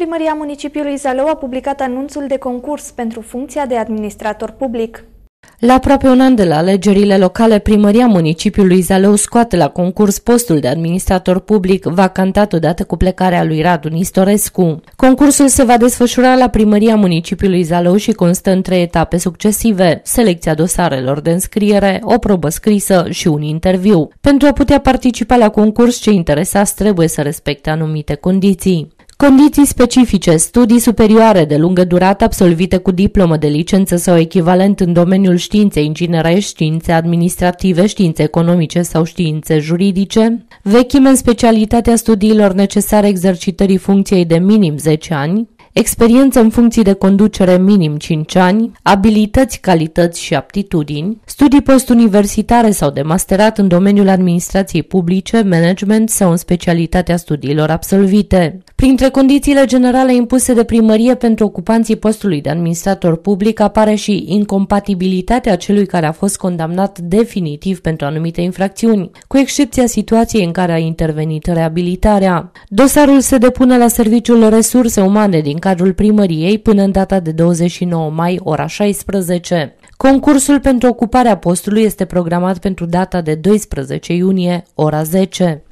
Primăria municipiului Zalău a publicat anunțul de concurs pentru funcția de administrator public. La aproape un an de la alegerile locale, primăria municipiului Zalău scoate la concurs postul de administrator public vacantat odată cu plecarea lui Radu Nistorescu. Concursul se va desfășura la primăria municipiului Zalău și constă în trei etape succesive, selecția dosarelor de înscriere, o probă scrisă și un interviu. Pentru a putea participa la concurs, cei interesați trebuie să respecte anumite condiții. Condiții specifice, studii superioare de lungă durată absolvite cu diplomă de licență sau echivalent în domeniul științei inginerești, științe administrative, științe economice sau științe juridice, vechime în specialitatea studiilor necesare exercitării funcției de minim 10 ani, experiență în funcții de conducere minim 5 ani, abilități, calități și aptitudini, studii postuniversitare sau de masterat în domeniul administrației publice, management sau în specialitatea studiilor absolvite. Printre condițiile generale impuse de primărie pentru ocupanții postului de administrator public apare și incompatibilitatea celui care a fost condamnat definitiv pentru anumite infracțiuni, cu excepția situației în care a intervenit reabilitarea. Dosarul se depune la Serviciul Resurse Umane din cadrul primăriei până în data de 29 mai, ora 16. Concursul pentru ocuparea postului este programat pentru data de 12 iunie, ora 10.